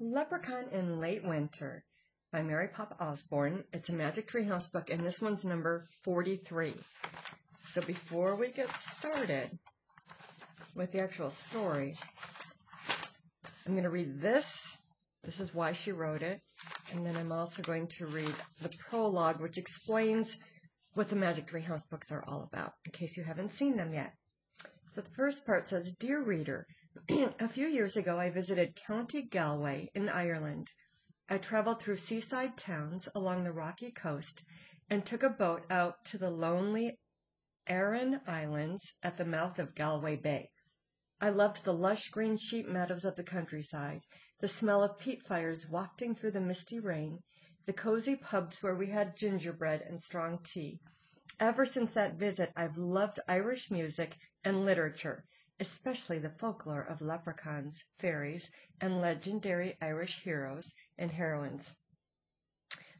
Leprechaun in Late Winter by Mary Pope Osborne. It's a Magic Tree House book, and this one's number 43. So before we get started with the actual story, I'm going to read this. This is why she wrote it. And then I'm also going to read the prologue, which explains what the Magic Tree House books are all about, in case you haven't seen them yet. So the first part says, Dear reader, a few years ago I visited County Galway in Ireland. I traveled through seaside towns along the rocky coast and took a boat out to the lonely Aran Islands at the mouth of Galway Bay. I loved the lush green sheep meadows of the countryside, the smell of peat fires wafting through the misty rain, the cozy pubs where we had gingerbread and strong tea. Ever since that visit, I've loved Irish music and literature, especially the folklore of leprechauns, fairies, and legendary Irish heroes and heroines.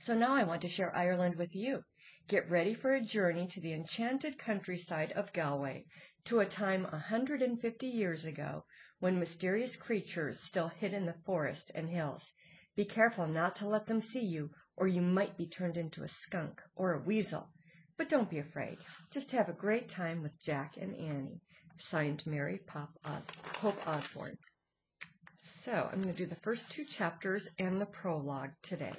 So now I want to share Ireland with you. Get ready for a journey to the enchanted countryside of Galway, to a time a hundred and fifty years ago, when mysterious creatures still hid in the forest and hills. Be careful not to let them see you, or you might be turned into a skunk or a weasel. But don't be afraid. Just have a great time with Jack and Annie. Signed Mary Pop Os- Pope Osborne. So I'm going to do the first two chapters and the prologue today.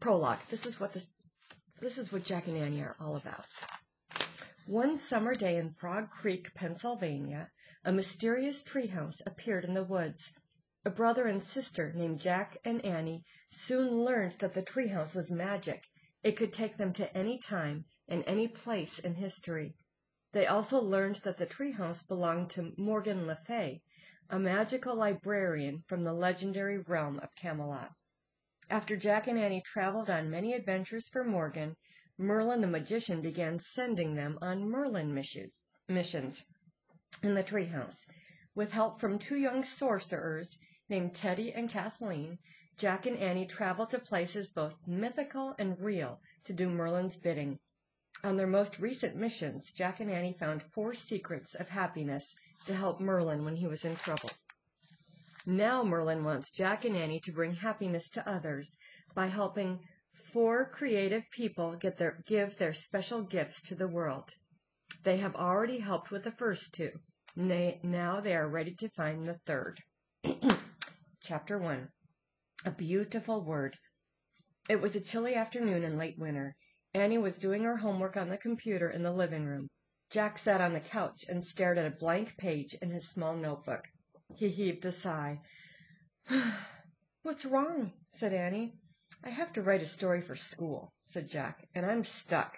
Prologue. This is what this this is what Jack and Annie are all about. One summer day in Frog Creek, Pennsylvania, a mysterious treehouse appeared in the woods. A brother and sister named Jack and Annie soon learned that the treehouse was magic. It could take them to any time and any place in history. They also learned that the treehouse belonged to Morgan Le Fay, a magical librarian from the legendary realm of Camelot. After Jack and Annie traveled on many adventures for Morgan, Merlin the magician began sending them on Merlin missions, missions in the treehouse. With help from two young sorcerers named Teddy and Kathleen, Jack and Annie traveled to places both mythical and real to do Merlin's bidding. On their most recent missions, Jack and Annie found four secrets of happiness to help Merlin when he was in trouble. Now Merlin wants Jack and Annie to bring happiness to others by helping four creative people get their give their special gifts to the world. They have already helped with the first two. Now they are ready to find the third. Chapter 1 A Beautiful Word. It was a chilly afternoon in late winter. Annie was doing her homework on the computer in the living room. Jack sat on the couch and stared at a blank page in his small notebook. He heaved a sigh. What's wrong? said Annie. I have to write a story for school, said Jack, and I'm stuck.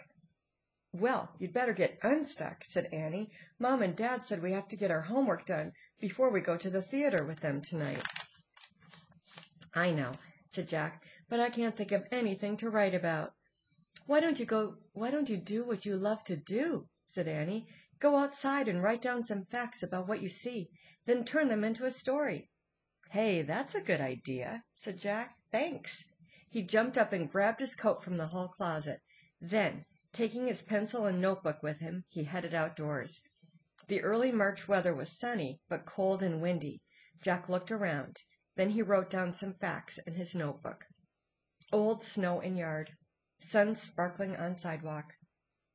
Well, you'd better get unstuck, said Annie. Mom and Dad said we have to get our homework done before we go to the theater with them tonight. I know, said Jack, but I can't think of anything to write about. Why don't you go why don't you do what you love to do? said Annie. Go outside and write down some facts about what you see, then turn them into a story. Hey, that's a good idea, said Jack. Thanks. He jumped up and grabbed his coat from the hall closet. Then, taking his pencil and notebook with him, he headed outdoors. The early March weather was sunny, but cold and windy. Jack looked around. Then he wrote down some facts in his notebook. Old snow in yard. Sun sparkling on sidewalk.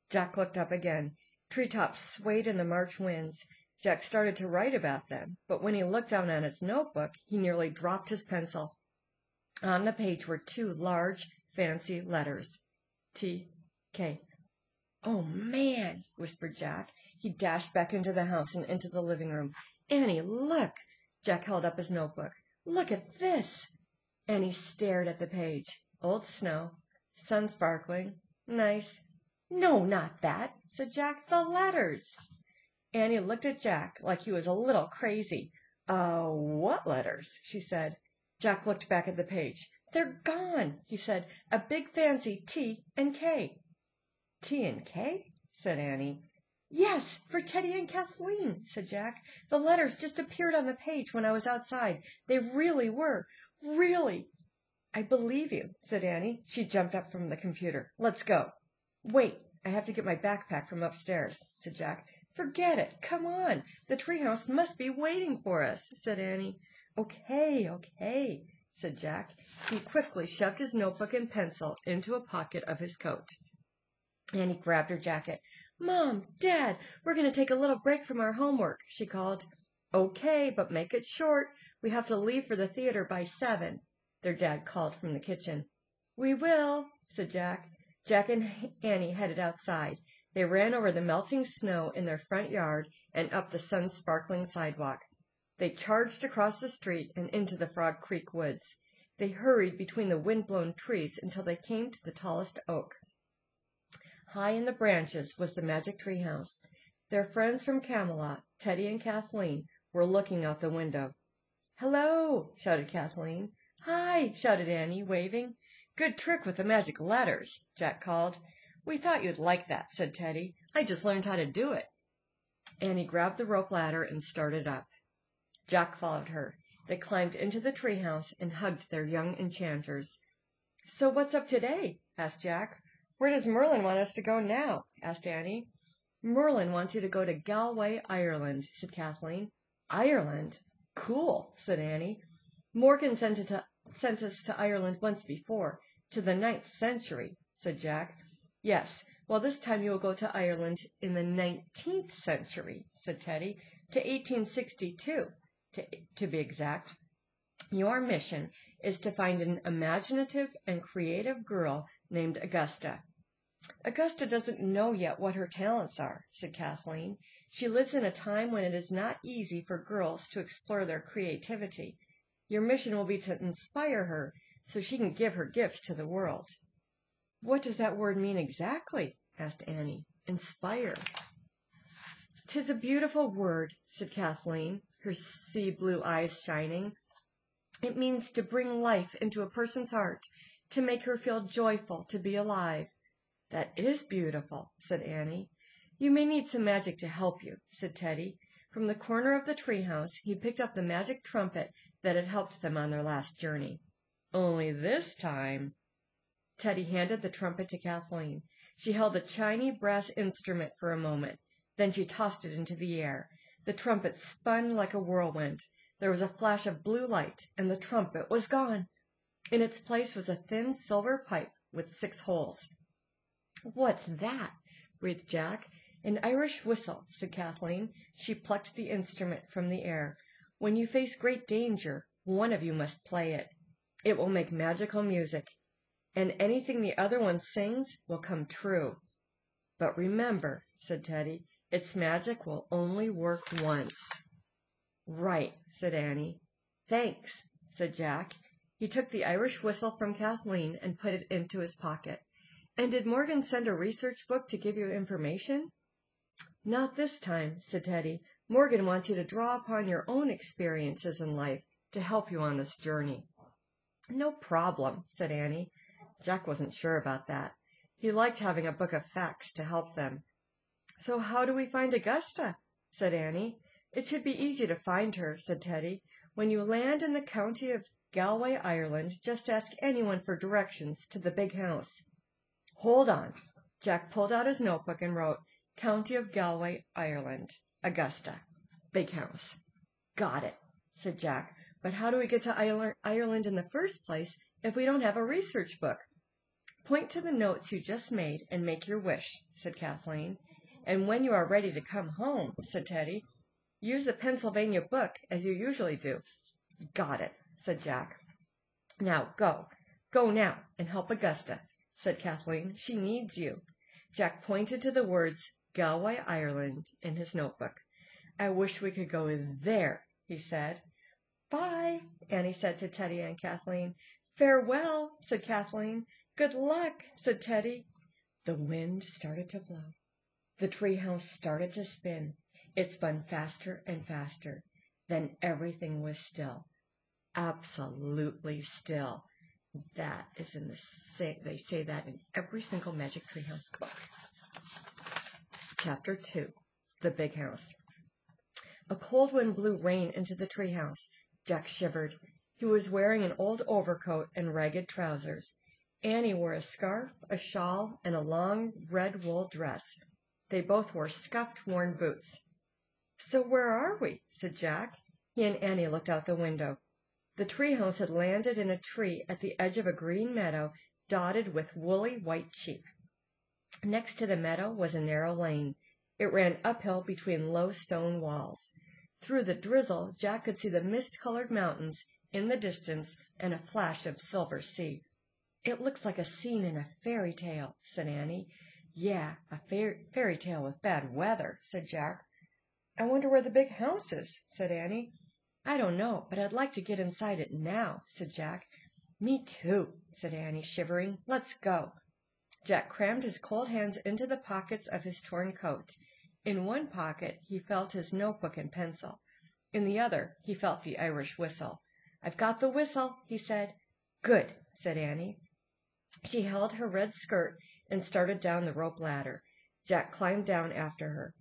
Jack looked up again. Treetops swayed in the March winds. Jack started to write about them, but when he looked down on his notebook, he nearly dropped his pencil. On the page were two large, fancy letters. T. K. Oh, man, whispered Jack. He dashed back into the house and into the living room. Annie, look! Jack held up his notebook. Look at this! Annie stared at the page. Old snow, sun sparkling, nice. No, not that, said Jack. The letters. Annie looked at Jack like he was a little crazy. Uh, what letters? she said. Jack looked back at the page. They're gone, he said. A big fancy T and K. T and K? said Annie. Yes, for Teddy and Kathleen, said Jack. The letters just appeared on the page when I was outside. They really were. Really. I believe you, said Annie. She jumped up from the computer. Let's go. Wait, I have to get my backpack from upstairs, said Jack. Forget it. Come on. The treehouse must be waiting for us, said Annie. Okay, okay, said Jack. He quickly shoved his notebook and pencil into a pocket of his coat. Annie grabbed her jacket. Mom, Dad, we're going to take a little break from our homework, she called. Okay, but make it short. We have to leave for the theater by seven, their dad called from the kitchen. We will, said Jack. Jack and Annie headed outside. They ran over the melting snow in their front yard and up the sun-sparkling sidewalk. They charged across the street and into the Frog Creek woods. They hurried between the wind-blown trees until they came to the tallest oak. High in the branches was the magic tree house. Their friends from Camelot, Teddy and Kathleen, were looking out the window. Hello, shouted Kathleen. Hi, shouted Annie, waving. Good trick with the magic letters, Jack called. We thought you'd like that, said Teddy. I just learned how to do it. Annie grabbed the rope ladder and started up. Jack followed her. They climbed into the treehouse and hugged their young enchanters. So what's up today? asked Jack. Where does Merlin want us to go now? asked Annie. Merlin wants you to go to Galway, Ireland, said Kathleen. Ireland? Cool, said Annie. Morgan sent, it to, sent us to Ireland once before, to the ninth century, said Jack. Yes, well, this time you will go to Ireland in the nineteenth century, said Teddy, to 1862, to, to be exact. Your mission is to find an imaginative and creative girl named Augusta. Augusta doesn't know yet what her talents are, said Kathleen. She lives in a time when it is not easy for girls to explore their creativity. Your mission will be to inspire her so she can give her gifts to the world. What does that word mean exactly? asked Annie. Inspire. Tis a beautiful word, said Kathleen, her sea blue eyes shining. It means to bring life into a person's heart, to make her feel joyful to be alive. That is beautiful, said Annie. You may need some magic to help you, said Teddy. From the corner of the treehouse he picked up the magic trumpet that had helped them on their last journey. Only this time Teddy handed the trumpet to Kathleen. She held the shiny brass instrument for a moment. Then she tossed it into the air. The trumpet spun like a whirlwind. There was a flash of blue light, and the trumpet was gone. In its place was a thin silver pipe with six holes. What's that? breathed Jack. An Irish whistle, said Kathleen. She plucked the instrument from the air. When you face great danger, one of you must play it. It will make magical music, and anything the other one sings will come true. But remember, said Teddy, its magic will only work once. Right, said Annie. Thanks, said Jack. He took the Irish whistle from Kathleen and put it into his pocket. And did Morgan send a research book to give you information? Not this time, said Teddy. Morgan wants you to draw upon your own experiences in life to help you on this journey. No problem, said Annie. Jack wasn't sure about that. He liked having a book of facts to help them. So how do we find Augusta? said Annie. It should be easy to find her, said Teddy. When you land in the county of Galway, Ireland, just ask anyone for directions to the big house. Hold on. Jack pulled out his notebook and wrote, County of Galway, Ireland, Augusta, big house. Got it, said Jack. But how do we get to Ireland in the first place if we don't have a research book? Point to the notes you just made and make your wish, said Kathleen. And when you are ready to come home, said Teddy, use the Pennsylvania book as you usually do. Got it, said Jack. Now go, go now and help Augusta said Kathleen. She needs you. Jack pointed to the words Galway, Ireland in his notebook. I wish we could go there, he said. Bye, Annie said to Teddy and Kathleen. Farewell, said Kathleen. Good luck, said Teddy. The wind started to blow. The treehouse started to spin. It spun faster and faster. Then everything was still. Absolutely still. That is in the say they say that in every single Magic Treehouse book. Chapter 2 The Big House A cold wind blew rain into the treehouse. Jack shivered. He was wearing an old overcoat and ragged trousers. Annie wore a scarf, a shawl, and a long red wool dress. They both wore scuffed, worn boots. "So where are we?" said Jack. He and Annie looked out the window. The tree house had landed in a tree at the edge of a green meadow dotted with woolly white sheep. Next to the meadow was a narrow lane. It ran uphill between low stone walls. Through the drizzle Jack could see the mist colored mountains in the distance and a flash of silver sea. "It looks like a scene in a fairy tale," said Annie. "Yeah, a fairy tale with bad weather," said Jack. "I wonder where the big house is," said Annie. "I don't know, but I'd like to get inside it now," said Jack. "Me too," said Annie, shivering. "Let's go." Jack crammed his cold hands into the pockets of his torn coat. In one pocket he felt his notebook and pencil. In the other he felt the Irish whistle. "I've got the whistle," he said. "Good," said Annie. She held her red skirt and started down the rope ladder. Jack climbed down after her.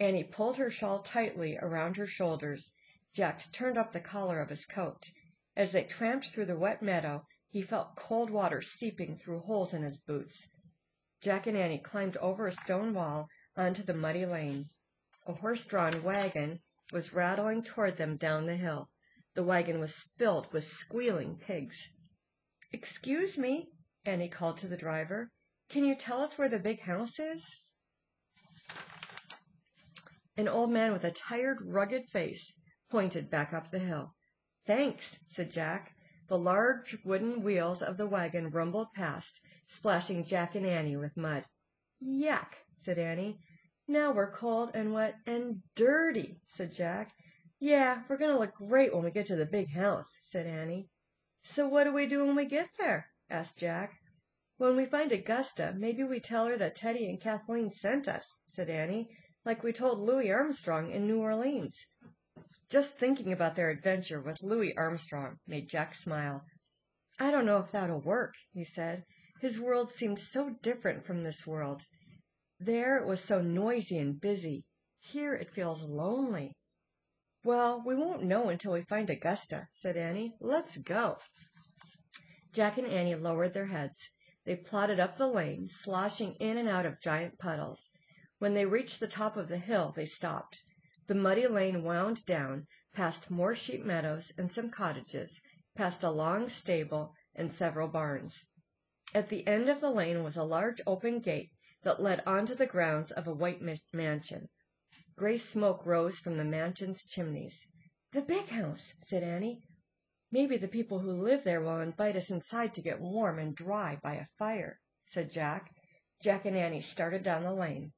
Annie pulled her shawl tightly around her shoulders. Jack turned up the collar of his coat. As they tramped through the wet meadow, he felt cold water seeping through holes in his boots. Jack and Annie climbed over a stone wall onto the muddy lane. A horse-drawn wagon was rattling toward them down the hill. The wagon was filled with squealing pigs. "Excuse me," Annie called to the driver. "Can you tell us where the big house is?" An old man with a tired, rugged face pointed back up the hill. "Thanks," said Jack. The large wooden wheels of the wagon rumbled past, splashing Jack and Annie with mud. "Yuck!" said Annie. "Now we're cold and wet and dirty," said Jack. "Yeah, we're going to look great when we get to the big house," said Annie. "So what do we do when we get there?" asked Jack. "When we find Augusta, maybe we tell her that Teddy and Kathleen sent us," said Annie, "like we told Louis Armstrong in New Orleans." Just thinking about their adventure with Louis Armstrong made Jack smile. "I don't know if that'll work," he said. His world seemed so different from this world. There it was so noisy and busy. Here it feels lonely. "Well, we won't know until we find Augusta," said Annie. "Let's go." Jack and Annie lowered their heads. They plodded up the lane, sloshing in and out of giant puddles. When they reached the top of the hill they stopped. The muddy lane wound down, past more sheep meadows and some cottages, past a long stable and several barns. At the end of the lane was a large open gate that led onto the grounds of a white mansion. Gray smoke rose from the mansion's chimneys. "The big house," said Annie. "Maybe the people who live there will invite us inside to get warm and dry by a fire," said Jack. Jack and Annie started down the lane.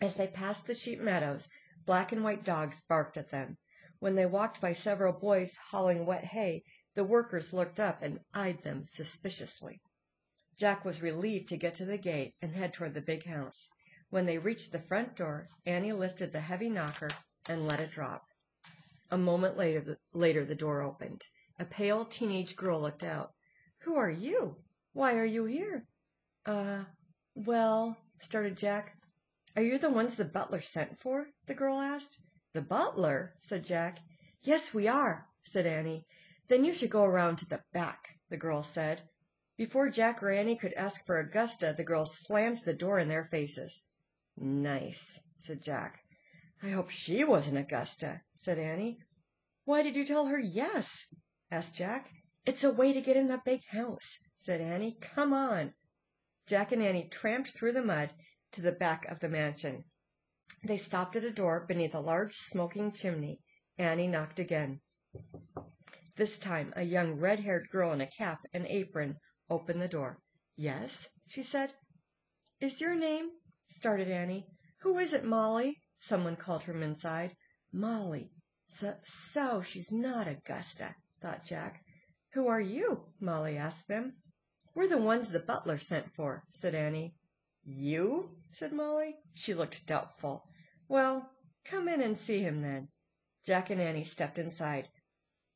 As they passed the sheep meadows Black and white dogs barked at them. When they walked by several boys hauling wet hay, the workers looked up and eyed them suspiciously. Jack was relieved to get to the gate and head toward the big house. When they reached the front door, Annie lifted the heavy knocker and let it drop. A moment later, later the door opened. A pale teenage girl looked out. "Who are you? Why are you here?" "Uh, well," started Jack. "Are you the ones the butler sent for?" the girl asked. "The butler?" said Jack. "Yes, we are," said Annie. "Then you should go around to the back," the girl said. Before Jack or Annie could ask for Augusta the girls slammed the door in their faces. "Nice," said Jack. "I hope she wasn't Augusta," said Annie. "Why did you tell her yes?" asked Jack. "It's a way to get in the big house," said Annie. "Come on." Jack and Annie tramped through the mud to the back of the mansion. They stopped at a door beneath a large smoking chimney. Annie knocked again. This time a young red-haired girl in a cap and apron opened the door. "Yes?" she said. "Is your name—" started Annie. "Who is it, Molly?" someone called from inside. Molly. So, so she's not Augusta, thought Jack. "Who are you?" Molly asked them. "We're the ones the butler sent for," said Annie. "You?" said Molly. She looked doubtful. "Well, come in and see him, then." Jack and Annie stepped inside.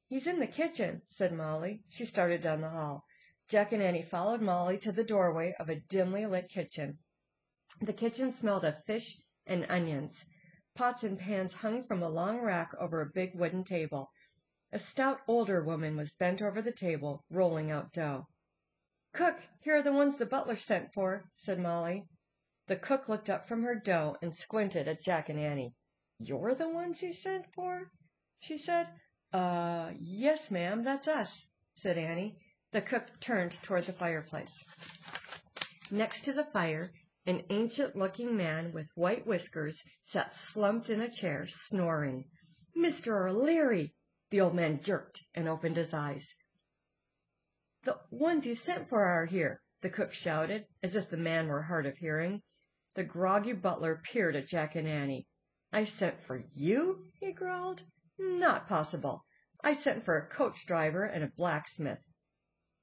"He's in the kitchen," said Molly. She started down the hall. Jack and Annie followed Molly to the doorway of a dimly lit kitchen. The kitchen smelled of fish and onions. Pots and pans hung from a long rack over a big wooden table. A stout older woman was bent over the table, rolling out dough. "Cook, here are the ones the butler sent for," said Molly. The cook looked up from her dough and squinted at Jack and Annie. "You're the ones he sent for?" she said. "Uh, yes, ma'am, that's us," said Annie. The cook turned toward the fireplace. Next to the fire an ancient looking man with white whiskers sat slumped in a chair, snoring. "Mr. O'Leary!" The old man jerked and opened his eyes. "The ones you sent for are here," the cook shouted, as if the man were hard of hearing. The groggy butler peered at Jack and Annie. "I sent for you?" he growled. "Not possible. I sent for a coach driver and a blacksmith."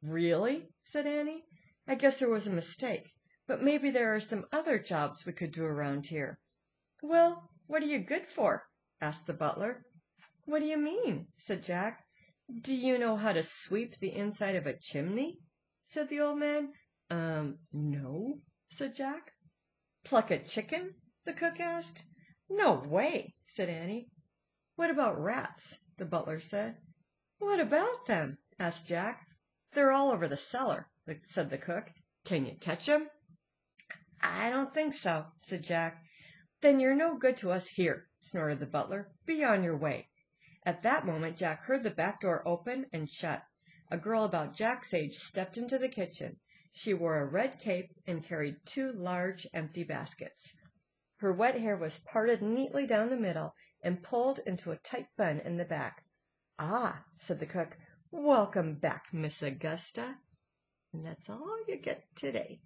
"Really?" said Annie. "I guess there was a mistake. But maybe there are some other jobs we could do around here." "Well, what are you good for?" asked the butler. "What do you mean?" said Jack. "Do you know how to sweep the inside of a chimney?" said the old man. "Um, no," said Jack. "Pluck a chicken?" the cook asked. "No way," said Annie. "What about rats?" the butler said. "What about them?" asked Jack. "They're all over the cellar," said the cook. "Can you catch 'em?" "I don't think so," said Jack. "Then you're no good to us here," snorted the butler. "Be on your way." At that moment Jack heard the back door open and shut. A girl about Jack's age stepped into the kitchen. She wore a red cape and carried two large empty baskets. Her wet hair was parted neatly down the middle and pulled into a tight bun in the back. "Ah," said the cook, "welcome back, Miss Augusta." And that's all you get today.